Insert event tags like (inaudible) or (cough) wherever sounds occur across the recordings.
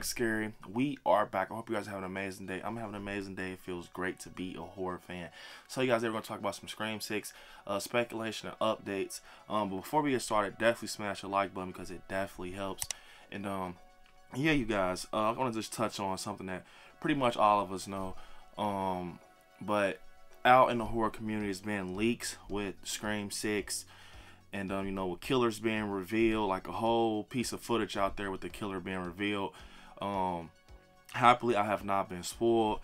Scary. We are back. I hope you guys have an amazing day. I'm having an amazing day. It feels great to be a horror fan. So, you guys, we're going to talk about some Scream 6 uh, speculation and updates. Um, but before we get started, definitely smash the like button because it definitely helps. And, um, yeah, you guys, uh, I want to just touch on something that pretty much all of us know. Um, but out in the horror community, has been leaks with Scream 6 and um, you know with killers being revealed like a whole piece of footage out there with the killer being revealed um happily i have not been spoiled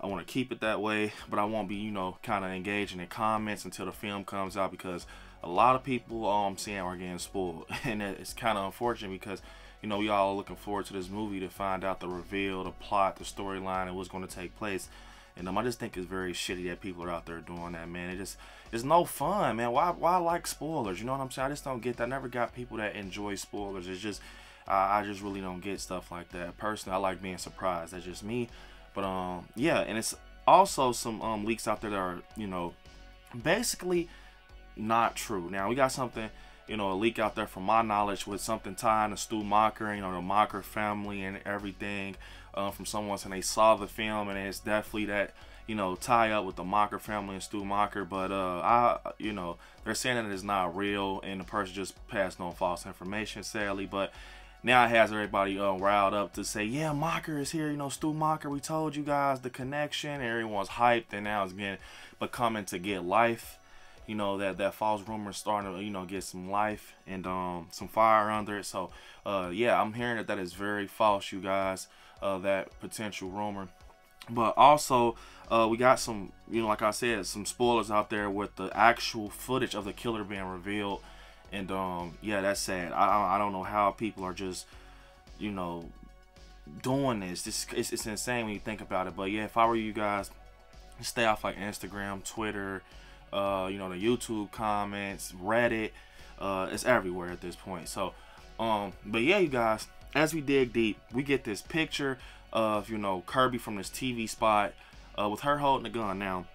i want to keep it that way but i won't be you know kind of engaging in comments until the film comes out because a lot of people i'm seeing are getting spoiled (laughs) and it's kind of unfortunate because you know we all are looking forward to this movie to find out the reveal the plot the storyline and what's going to take place and um, I just think it's very shitty that people are out there doing that, man. It just it's no fun, man. Why why like spoilers? You know what I'm saying? I just don't get that. I never got people that enjoy spoilers. It's just I just really don't get stuff like that. Personally, I like being surprised. That's just me. But um yeah, and it's also some um leaks out there that are, you know, basically not true. Now we got something you know, a leak out there from my knowledge with something tying to Stu Macher, you know, the Macher family and everything uh, from someone saying they saw the film and it's definitely that, you know, tie up with the Macher family and Stu Macher. But, uh, I, you know, they're saying that it's not real and the person just passed on false information, sadly. But now it has everybody uh, riled up to say, yeah, Macher is here. You know, Stu Macher, we told you guys the connection. Everyone's hyped and now it's getting becoming to get life you know that that false rumor starting to you know get some life and um some fire under it so uh yeah i'm hearing that that is very false you guys uh that potential rumor but also uh we got some you know like i said some spoilers out there with the actual footage of the killer being revealed and um yeah that's sad i i don't know how people are just you know doing this this it's, it's insane when you think about it but yeah if i were you guys stay off like instagram twitter uh, you know, the YouTube comments, Reddit, uh, it's everywhere at this point. So, um, but yeah, you guys, as we dig deep, we get this picture of, you know, Kirby from this TV spot uh, with her holding the gun. Now,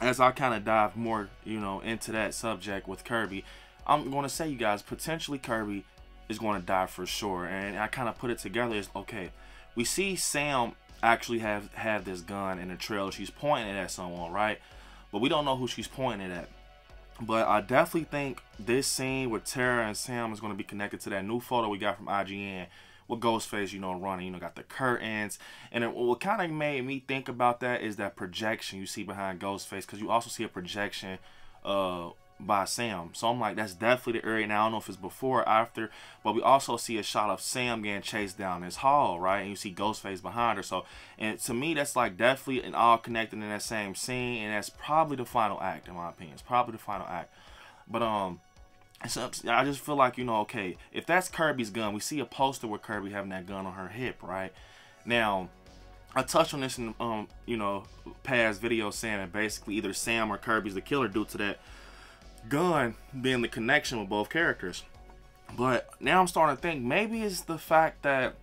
as I kind of dive more, you know, into that subject with Kirby, I'm going to say, you guys, potentially Kirby is going to die for sure. And I kind of put it together as, okay, we see Sam actually have, have this gun in the trailer. She's pointing it at someone, right? but we don't know who she's pointing it at. But I definitely think this scene with Tara and Sam is going to be connected to that new photo we got from IGN with Ghostface, you know, running, you know, got the curtains. And it, what kind of made me think about that is that projection you see behind Ghostface because you also see a projection uh, by Sam. So I'm like, that's definitely the area. Now, I don't know if it's before or after, but we also see a shot of Sam getting chased down this hall, right? And you see Ghostface behind her. So, and to me, that's like definitely an all connected in that same scene. And that's probably the final act, in my opinion. It's probably the final act. But, um, so I just feel like, you know, okay, if that's Kirby's gun, we see a poster with Kirby having that gun on her hip, right? Now, I touched on this in, um, you know, past video saying that basically either Sam or Kirby's the killer due to that gun being the connection with both characters. But now I'm starting to think maybe it's the fact that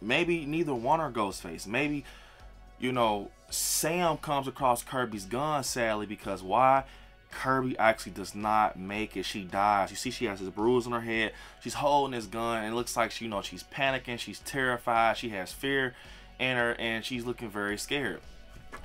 maybe neither one are Ghostface. Maybe, you know, Sam comes across Kirby's gun sadly because why? Kirby actually does not make it. She dies. You see she has this bruise on her head. She's holding this gun and it looks like she, you know, she's panicking. She's terrified. She has fear in her and she's looking very scared.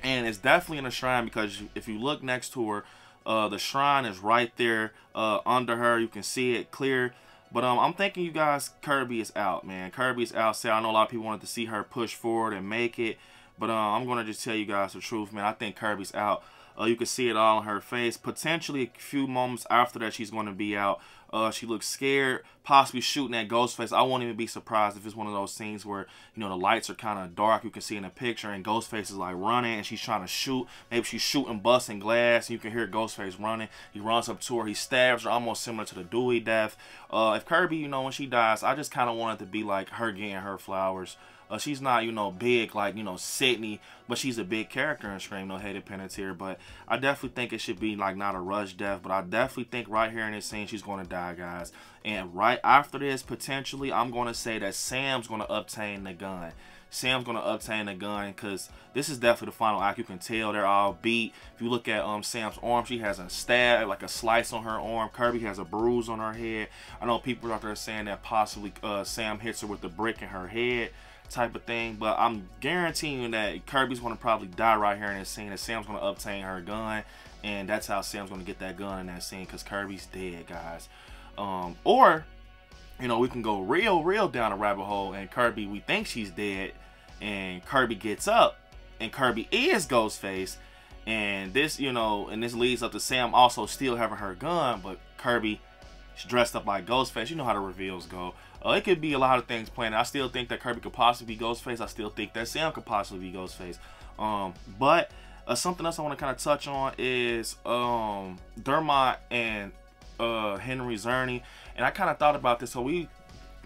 And it's definitely in a shrine because if you look next to her, uh, the shrine is right there uh, under her. You can see it clear. But um, I'm thinking you guys, Kirby is out, man. Kirby's out. So I know a lot of people wanted to see her push forward and make it. But uh, I'm going to just tell you guys the truth, man. I think Kirby's out. Uh, you can see it all on her face. Potentially a few moments after that, she's going to be out. Uh, she looks scared, possibly shooting at Ghostface. I won't even be surprised if it's one of those scenes where, you know, the lights are kind of dark. You can see in the picture, and Ghostface is like running, and she's trying to shoot. Maybe she's shooting, busting glass, and you can hear Ghostface running. He runs up to her, he stabs her, almost similar to the Dewey death. Uh, if Kirby, you know, when she dies, I just kind of wanted to be like her getting her flowers. Uh, she's not, you know, big like, you know, Sidney, but she's a big character in Scream No Hated Penitentiary. But I definitely think it should be like not a rush death, but I definitely think right here in this scene she's going to die, guys. And right after this, potentially, I'm going to say that Sam's going to obtain the gun. Sam's going to obtain the gun because this is definitely the final act. You can tell they're all beat. If you look at um Sam's arm, she has a stab, like a slice on her arm. Kirby has a bruise on her head. I know people out there saying that possibly uh, Sam hits her with the brick in her head type of thing. But I'm guaranteeing that Kirby's gonna probably die right here in this scene. And Sam's gonna obtain her gun, and that's how Sam's gonna get that gun in that scene because Kirby's dead, guys. Um, or you know, we can go real, real down a rabbit hole, and Kirby, we think she's dead, and Kirby gets up, and Kirby is Ghostface, and this, you know, and this leads up to Sam also still having her gun, but Kirby, she's dressed up like Ghostface. You know how the reveals go. Uh, it could be a lot of things planned. I still think that Kirby could possibly be Ghostface. I still think that Sam could possibly be Ghostface. Um, but uh, something else I want to kind of touch on is um, Dermot and uh, Henry Czerny. And I kind of thought about this. So we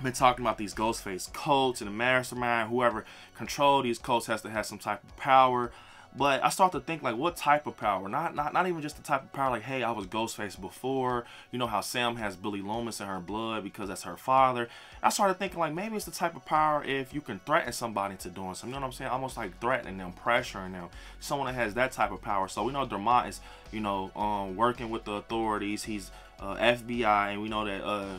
been talking about these Ghostface cults and the mastermind, whoever control these cults has to have some type of power. But I start to think like what type of power? Not not not even just the type of power like, hey, I was Ghostface before. You know how Sam has Billy Loomis in her blood because that's her father. I started thinking like maybe it's the type of power if you can threaten somebody to doing something. You know what I'm saying? Almost like threatening them, pressuring them. Someone that has that type of power. So we know Dermot is, you know, um, working with the authorities. He's uh, FBI, and we know that uh,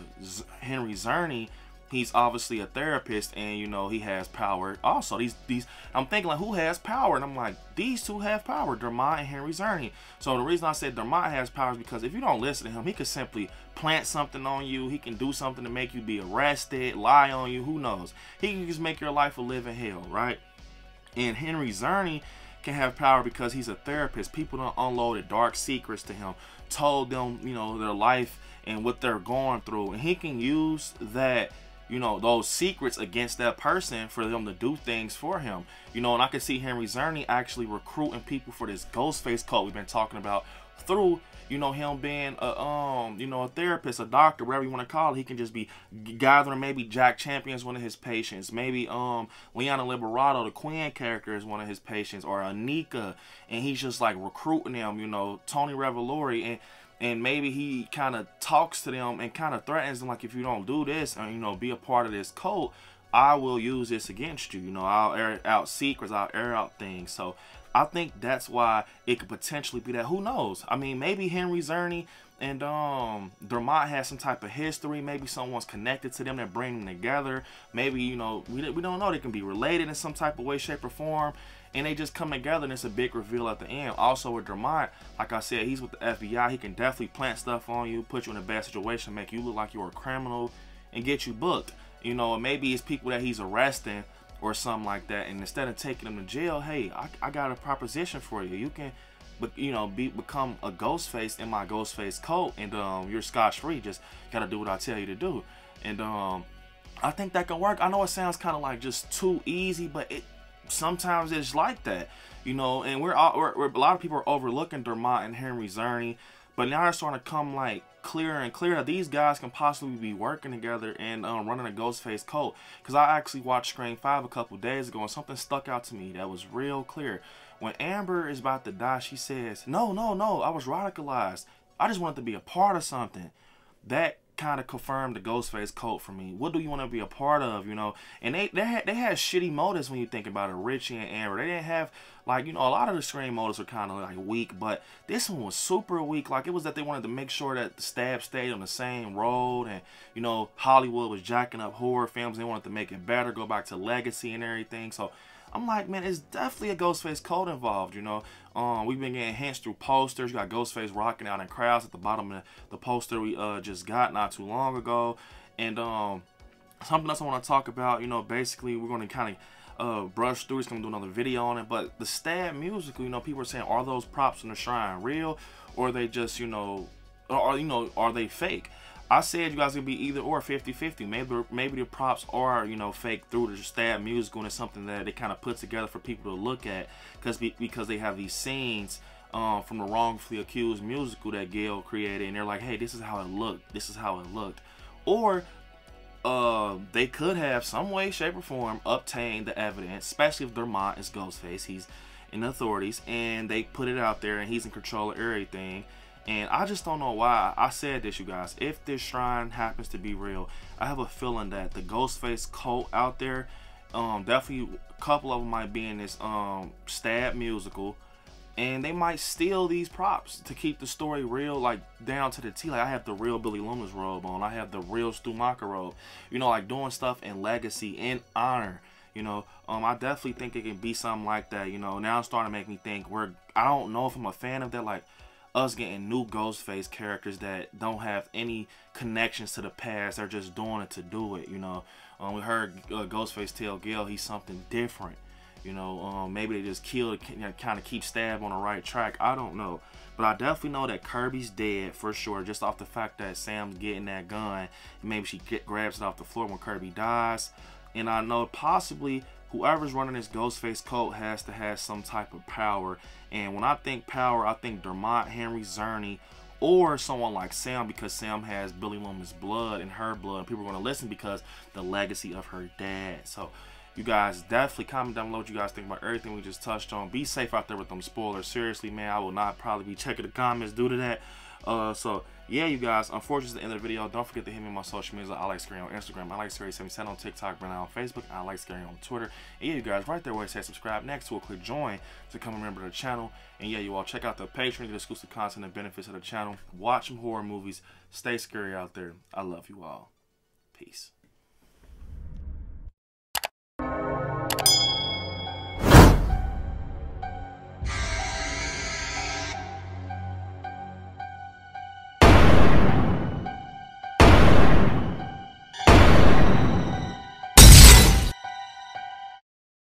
Henry Czerny he's obviously a therapist and you know he has power. Also these these i'm thinking like who has power? And i'm like these two have power dermot and henry czerny. So the reason i said dermot has power is because if you don't listen to him he could simply plant something on you. He can do something to make you be arrested lie on you who knows? He can just make your life a living hell right? And henry czerny can have power because he's a therapist. People don't unloaded dark secrets to him told them you know their life and what they're going through. And he can use that you know, those secrets against that person for them to do things for him. You know, and I can see Henry Czerny actually recruiting people for this Ghostface cult we've been talking about through, you know, him being a um, you know, a therapist, a doctor, whatever you want to call it. He can just be gathering maybe Jack Champions, one of his patients, maybe um Liana Liberato, the Queen character, is one of his patients, or Anika, and he's just like recruiting them, you know, Tony Revolori. And and maybe he kind of talks to them and kind of threatens them like if you don't do this and you know be a part of this cult i will use this against you. You know i'll air out secrets i'll air out things. So i think that's why it could potentially be that who knows i mean maybe henry czerny and um Dermot has some type of history maybe someone's connected to them that bring them together maybe you know we, we don't know they can be related in some type of way shape or form and they just come together and it's a big reveal at the end. Also with Dermot, like I said, he's with the FBI. He can definitely plant stuff on you, put you in a bad situation, make you look like you're a criminal, and get you booked. You know, maybe it's people that he's arresting or something like that. And instead of taking them to jail, hey, I, I got a proposition for you. You can, but you know, be become a ghost face in my ghost face coat, and um, you're scotch free. Just gotta do what I tell you to do. And um, I think that can work. I know it sounds kind of like just too easy, but it sometimes it's like that, you know. And we're, all, we're, we're a lot of people are overlooking Dermot and Henry Czerny, but now they're starting to come like clearer and clearer these guys can possibly be working together and um, running a Ghostface cult. Because I actually watched Scream 5 a couple days ago and something stuck out to me that was real clear. When Amber is about to die, she says, No, no, no, I was radicalized. I just wanted to be a part of something. That kind of confirmed the Ghostface cult for me. What do you want to be a part of, you know? And they they had they had shitty motives when you think about it. Richie and Amber, they didn't have like you know a lot of the screen motives were kind of like weak, but this one was super weak. Like it was that they wanted to make sure that the stab stayed on the same road, and you know Hollywood was jacking up horror films. They wanted to make it better, go back to legacy and everything. So I'm like, man, it's definitely a Ghostface cult involved, you know. Um, we've been getting hints through posters. You got Ghostface rocking out in crowds at the bottom of the poster we uh, just got not too long ago. And um, something else I want to talk about, you know, basically we're going to kind of uh, brush through. It's to do another video on it. But the stab musical, you know, people are saying, are those props in the shrine real? Or are they just, you know, or, you know, are they fake? I said you guys could be either or 50-50. Maybe maybe the props are, you know, fake through the stab musical and it's something that they kind of put together for people to look at because because they have these scenes um, from the wrongfully accused musical that Gale created and they're like, hey, this is how it looked. This is how it looked. Or uh, they could have some way, shape, or form obtained the evidence, especially if Dermot is Ghostface. He's in the authorities and they put it out there and he's in control of everything and I just don't know why I said this, you guys. If this shrine happens to be real, I have a feeling that the Ghostface cult out there, um, definitely a couple of them might be in this um stab musical, and they might steal these props to keep the story real, like down to the T. Like I have the real Billy Loomis robe on, I have the real Stu Macher robe. You know, like doing stuff in legacy, in honor You know, um, I definitely think it can be something like that. You know, now it's starting to make me think. We're I don't know if I'm a fan of that. Like us getting new Ghostface characters that don't have any connections to the past. They're just doing it to do it. You know, um, we heard uh, Ghostface tell Gale he's something different. You know, um, maybe they just kill you know, kind of keep Stab on the right track. I don't know. But I definitely know that Kirby's dead for sure, just off the fact that Sam's getting that gun. Maybe she get, grabs it off the floor when Kirby dies. And I know possibly whoever's running this Ghostface cult has to have some type of power. And when I think power, I think Dermot, Henry, Czerny, or someone like Sam because Sam has Billy Loomis' blood in her blood. People are going to listen because the legacy of her dad. So you guys definitely comment down below what you guys think about everything we just touched on. Be safe out there with them spoilers. Seriously, man, I will not probably be checking the comments due to that. Uh, so yeah, you guys, unfortunately, the end of the video. Don't forget to hit me on my social media. I like Scary on Instagram. I like Scary 77 on TikTok, but now on Facebook. I like Scary on Twitter. And yeah, you guys, right there where it says subscribe next to a click join to come a member of the channel. And yeah, you all check out the Patreon, get exclusive content and benefits of the channel. Watch some horror movies. Stay scary out there. I love you all. Peace.